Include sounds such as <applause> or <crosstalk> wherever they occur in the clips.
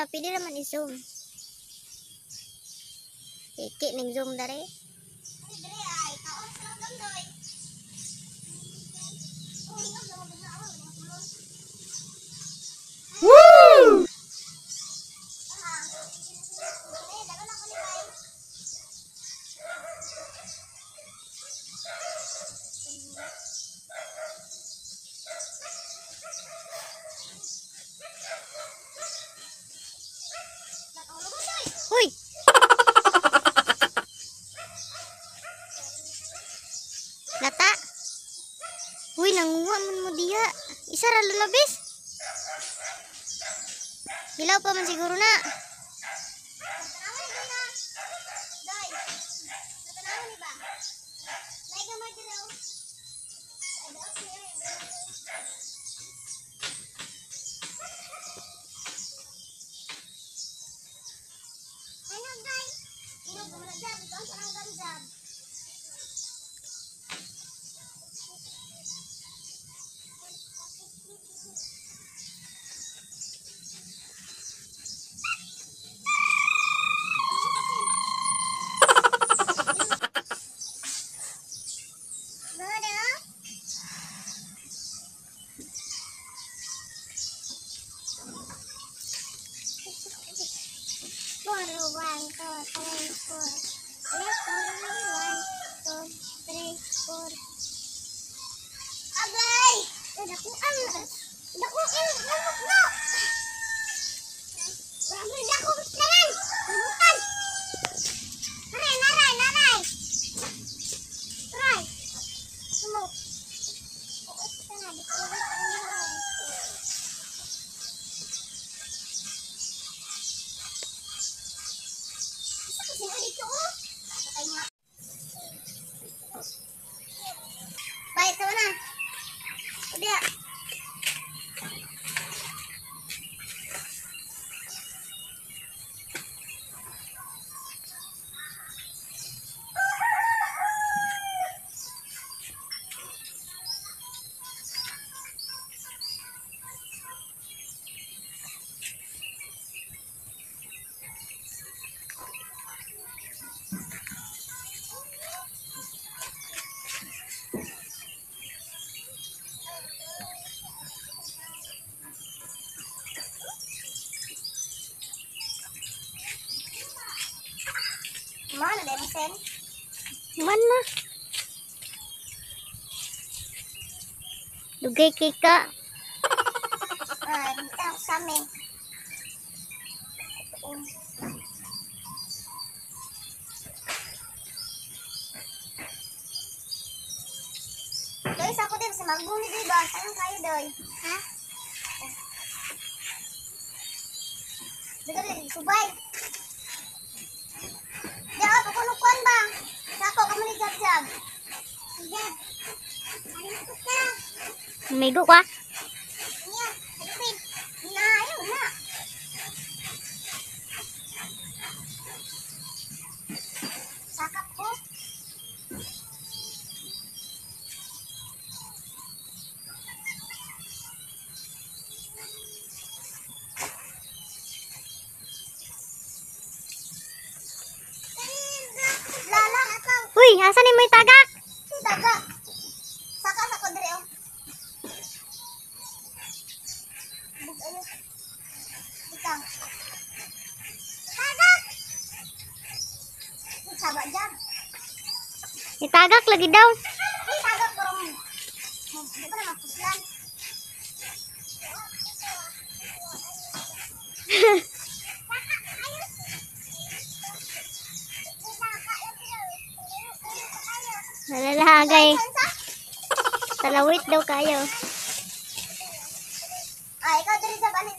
na pwede naman i-zoom ikik ning zoom dari Lata. Uy, nanguha man mo diya. Isa ra lulabis. Dilaw pa man siguro na. Ano, guys? Ino, gumagab. Ito ang sarang gumagab. Udah aku enak. aku enak. Udah mana? Dugay kay ka. Ah, sa amin. Doy, sa din sa magbuni doy ba? Saan kayo doy? Ha? Dito subay. Ako, kamu ni Jab Jab. Jab. May go ka? tagak lagi daw. Tagak parang di ba na puslan? <laughs> Nalalagay. Eh. Talawit daw kayo. Ay, ah, ikaw diri sa balik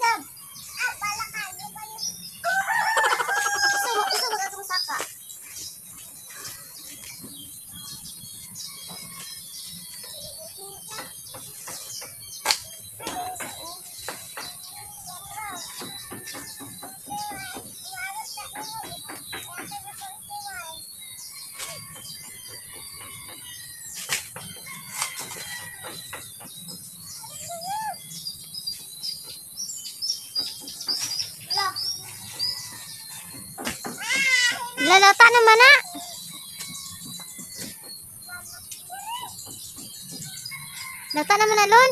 Data naman na, Lon.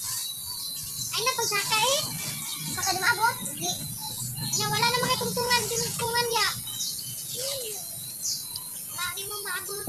Ay na pagsaka eh. Baka di maabot. Di. wala na mga tungtungan, tinungtungan ya. Wala di mo maabot.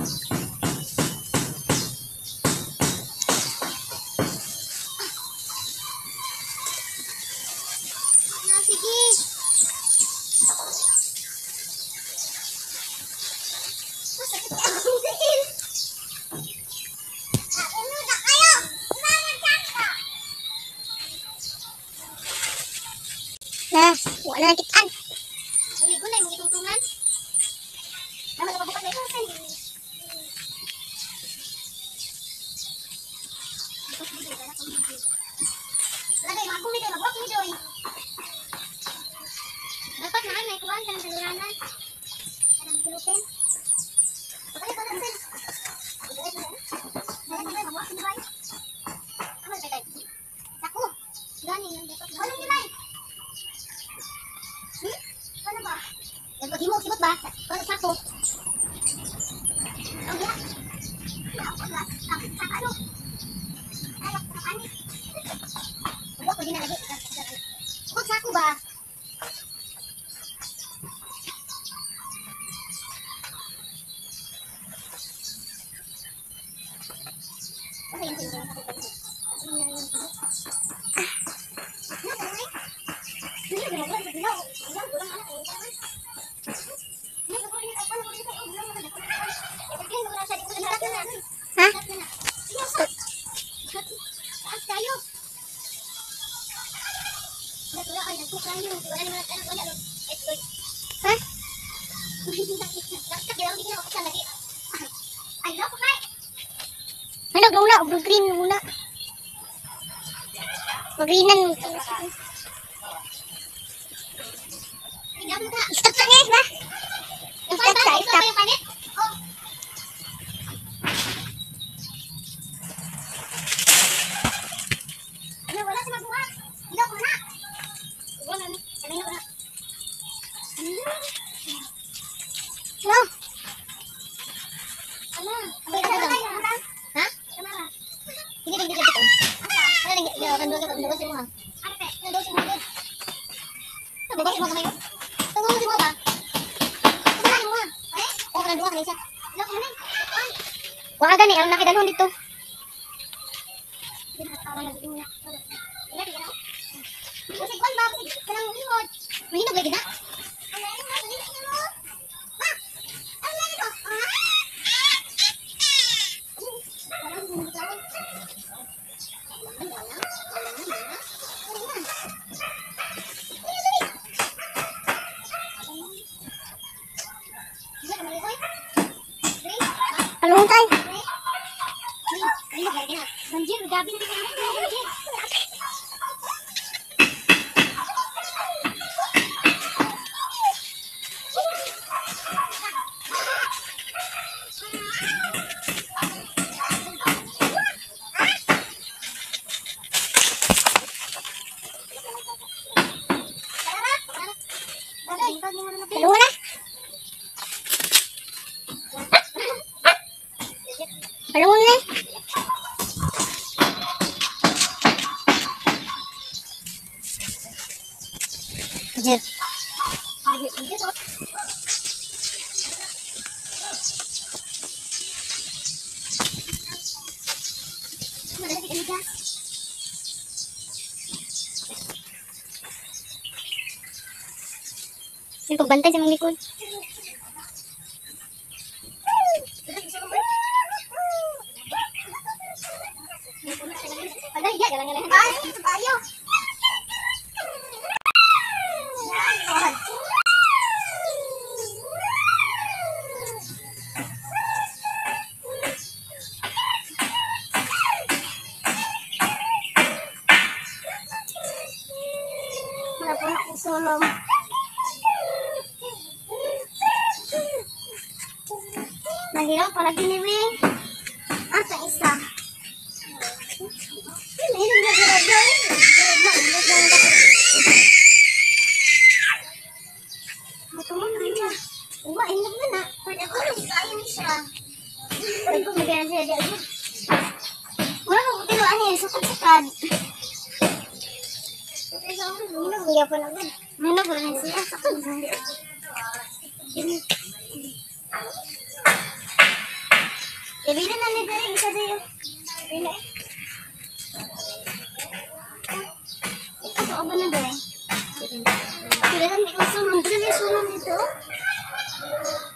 Ini udah mau pulang anak ini kan. Kuginan mo. nandoon ka, nabasin mo ha. Ate, nandosin mo. Nababasin mo kamay mo. Tungusin mo ba? Tungusin mo ha. Eh? O, kanang duha kanisa. Wala ka na. Wala ka na, dito. Banjir, gabi na kami. Banjir. Dalawa na. Dalawa na. Ano bantay sa mong likod? Aday, ya, Mahirap pala pinibing. ang isa. na sa Piliin na ni Derek ka dayo. Ito ba na dayo? Piliin na ni Kusunod. Piliin na ni Kusunod